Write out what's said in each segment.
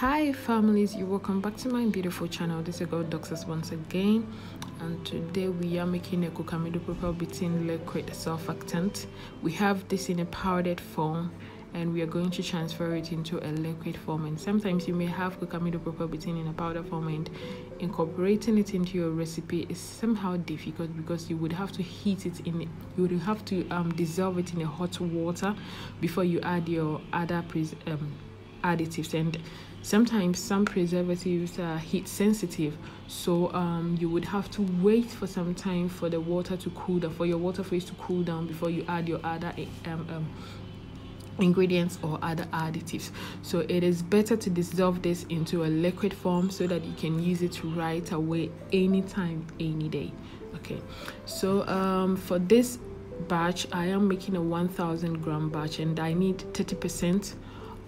Hi families, you welcome back to my beautiful channel. This is God Doctors once again and today we are making a Cocamidopropyl Betaine liquid surfactant. We have this in a powdered form and we are going to transfer it into a liquid form and sometimes you may have Cocamidopropyl Betaine in a powder form and incorporating it into your recipe is somehow difficult because you would have to heat it in you would have to um, dissolve it in a hot water before you add your other um, additives and sometimes some preservatives are heat sensitive so um, you would have to wait for some time for the water to cool down for your water phase to cool down before you add your other um, um, ingredients or other additives. So it is better to dissolve this into a liquid form so that you can use it right away anytime any day. Okay. So um, for this batch i am making a 1000 gram batch and i need 30 percent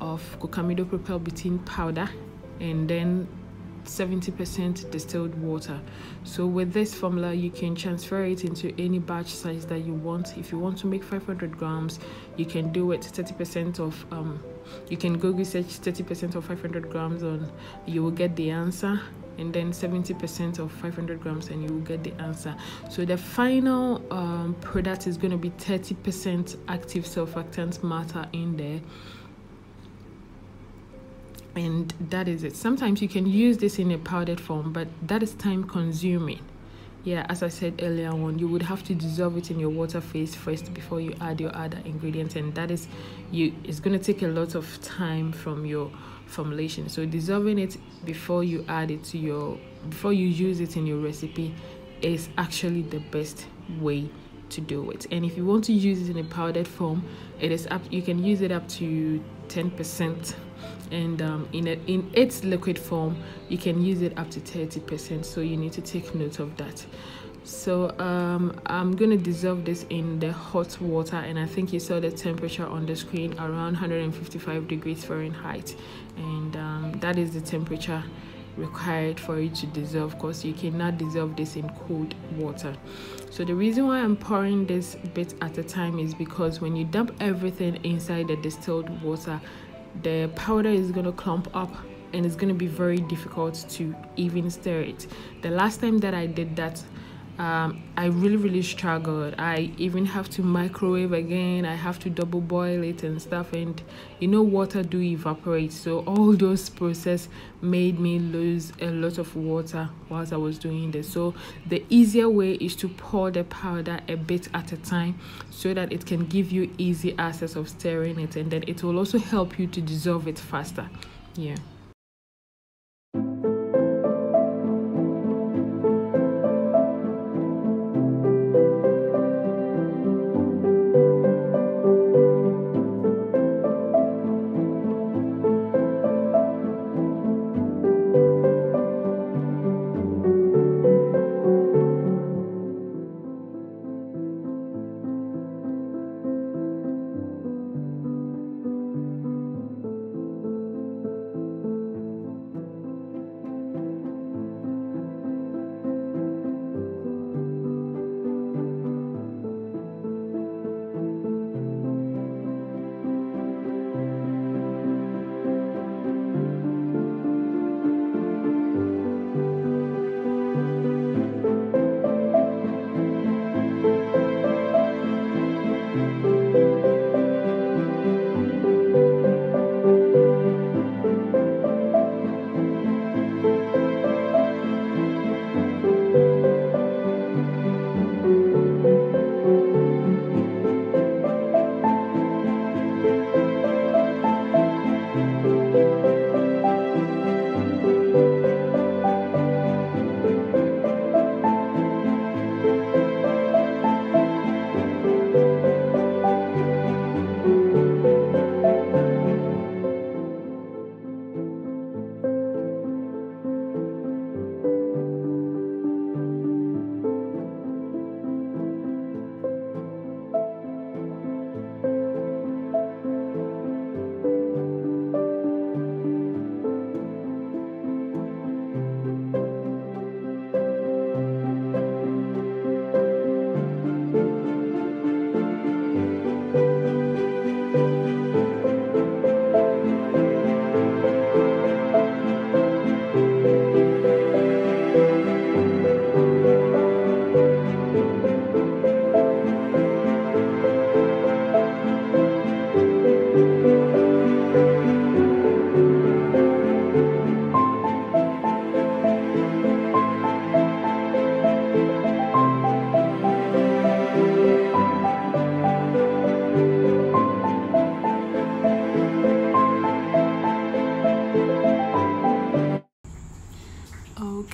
of Propel Betaine powder and then 70% distilled water. So with this formula, you can transfer it into any batch size that you want. If you want to make 500 grams, you can do it 30% of, um, you can Google search 30% of 500 grams on, you will get the answer and then 70% of 500 grams and you will get the answer so the final um, product is going to be 30% active surfactant matter in there and that is it. Sometimes you can use this in a powdered form but that is time consuming. Yeah as i said earlier on you would have to dissolve it in your water phase first before you add your other ingredients and that is you it's going to take a lot of time from your formulation. So dissolving it before you add it to your before you use it in your recipe is actually the best way to do it. And if you want to use it in a powdered form it is up you can use it up to 10 percent. And um, in, a, in its liquid form you can use it up to 30% so you need to take note of that. So um, I'm to dissolve this in the hot water and I think you saw the temperature on the screen around 155 degrees Fahrenheit. And um, that is the temperature required for it to dissolve because you cannot dissolve this in cold water so the reason why i'm pouring this bit at a time is because when you dump everything inside the distilled water the powder is going to clump up and it's going to be very difficult to even stir it. The last time that i did that um, I really really struggled. I even have to microwave again. I have to double boil it and stuff. And you know, water do evaporate. So all those process made me lose a lot of water whilst I was doing this. So the easier way is to pour the powder a bit at a time, so that it can give you easy access of stirring it, and then it will also help you to dissolve it faster. Yeah.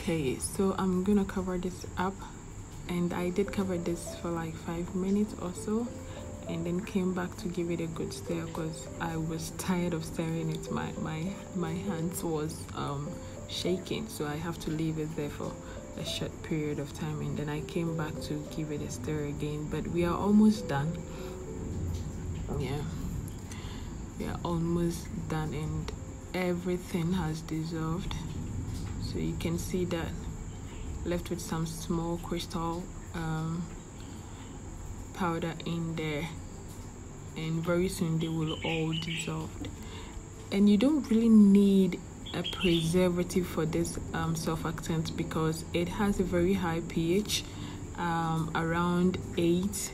Okay so i'm gonna cover this up. And i did cover this for like five minutes or so and then came back to give it a good stir because i was tired of stirring it my my my hands was um shaking. So i have to leave it there for a short period of time and then i came back to give it a stir again. But we are almost done. Yeah. We are almost done and everything has dissolved so you can see that left with some small crystal um, powder in there. And very soon they will all dissolve. And you don't really need a preservative for this um, surfactant because it has a very high pH um, around 8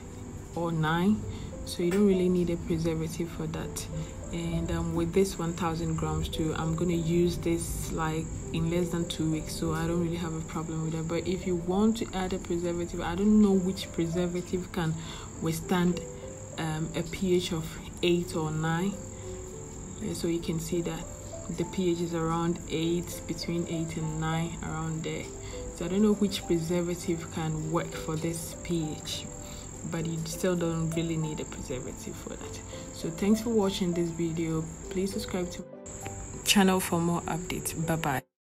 or 9 so you don't really need a preservative for that. And um, with this 1000 grams too i'm gonna use this like in less than two weeks so i don't really have a problem with that. But if you want to add a preservative i don't know which preservative can withstand um, a ph of 8 or 9 yeah, so you can see that the pH is around 8 between 8 and 9 around there. So I don't know which preservative can work for this pH but you still don't really need a preservative for that. So thanks for watching this video. Please subscribe to channel for more updates. Bye bye